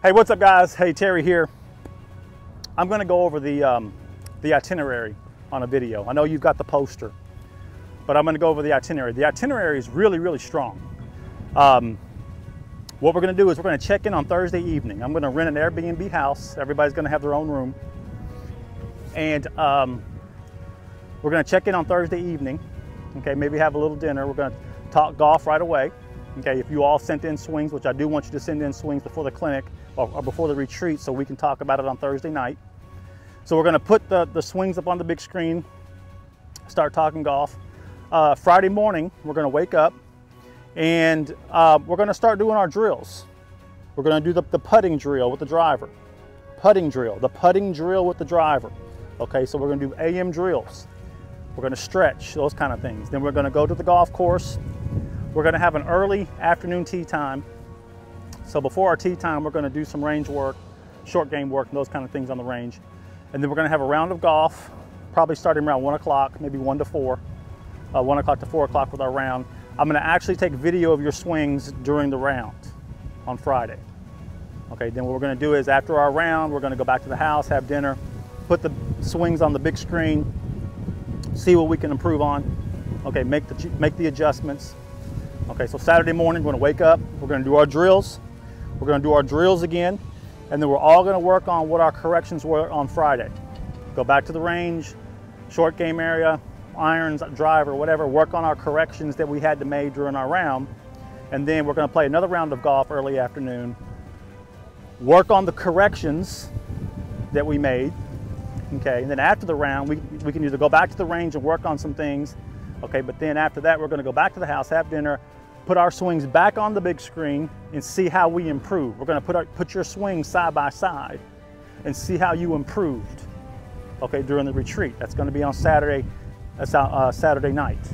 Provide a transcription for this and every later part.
Hey, what's up guys? Hey, Terry here. I'm gonna go over the, um, the itinerary on a video. I know you've got the poster, but I'm gonna go over the itinerary. The itinerary is really, really strong. Um, what we're gonna do is we're gonna check in on Thursday evening. I'm gonna rent an Airbnb house. Everybody's gonna have their own room. And um, we're gonna check in on Thursday evening. Okay, maybe have a little dinner. We're gonna talk golf right away. Okay, if you all sent in swings, which I do want you to send in swings before the clinic or, or before the retreat so we can talk about it on Thursday night. So we're gonna put the, the swings up on the big screen, start talking golf. Uh, Friday morning, we're gonna wake up and uh, we're gonna start doing our drills. We're gonna do the, the putting drill with the driver. Putting drill, the putting drill with the driver. Okay, so we're gonna do AM drills. We're gonna stretch, those kind of things. Then we're gonna go to the golf course. We're gonna have an early afternoon tee time. So before our tee time, we're gonna do some range work, short game work, and those kind of things on the range. And then we're gonna have a round of golf, probably starting around one o'clock, maybe one to four, uh, one o'clock to four o'clock with our round. I'm gonna actually take video of your swings during the round on Friday. Okay, then what we're gonna do is after our round, we're gonna go back to the house, have dinner, put the swings on the big screen, see what we can improve on. Okay, make the, make the adjustments. Okay, so Saturday morning, we're gonna wake up, we're gonna do our drills, we're gonna do our drills again, and then we're all gonna work on what our corrections were on Friday. Go back to the range, short game area, irons, driver, whatever, work on our corrections that we had to make during our round. And then we're gonna play another round of golf early afternoon, work on the corrections that we made, okay? And then after the round, we, we can either go back to the range and work on some things, okay? But then after that, we're gonna go back to the house, have dinner, put our swings back on the big screen and see how we improve. We're gonna put, our, put your swings side by side and see how you improved, okay, during the retreat. That's gonna be on Saturday, that's uh, Saturday night,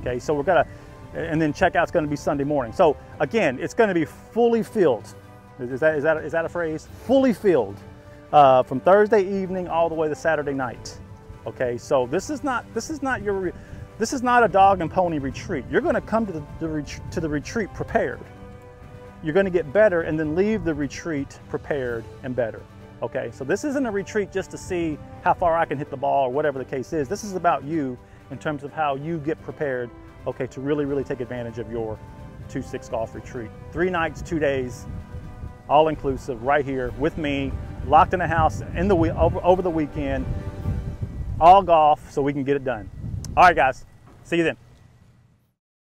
okay? So we're gonna, and then checkout's gonna be Sunday morning. So again, it's gonna be fully filled. Is that, is that, is that a phrase? Fully filled uh, from Thursday evening all the way to Saturday night. Okay, so this is not, this is not your, this is not a dog and pony retreat. You're going to come to the, the to the retreat prepared. You're going to get better and then leave the retreat prepared and better. Okay, so this isn't a retreat just to see how far I can hit the ball or whatever the case is. This is about you in terms of how you get prepared, okay, to really, really take advantage of your 2-6 golf retreat. Three nights, two days, all inclusive, right here with me, locked in a house in the over, over the weekend, all golf, so we can get it done. All right, guys. See you then.